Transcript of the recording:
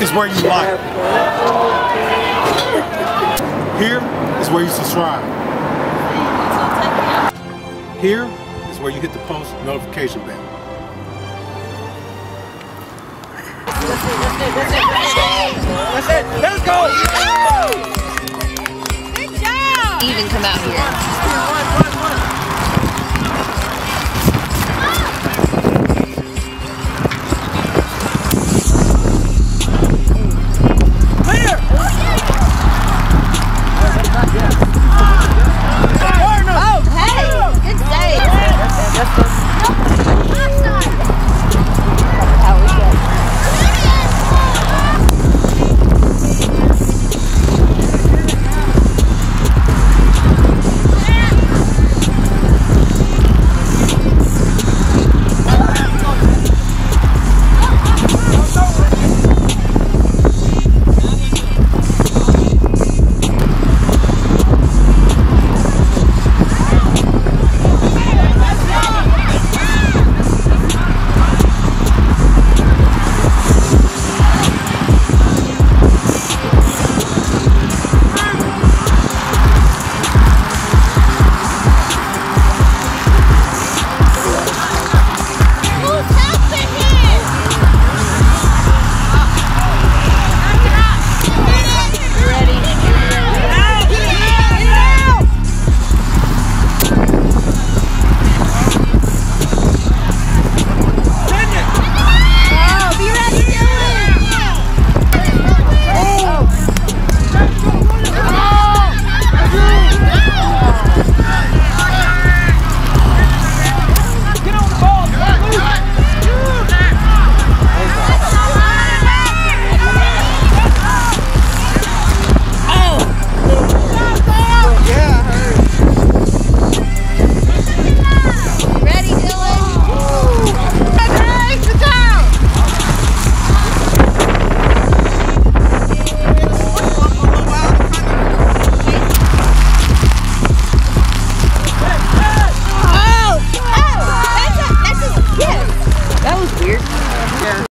is where you like. Here is where you subscribe. Here is where you hit the post notification bell. That's it. Let's go. Even come out here.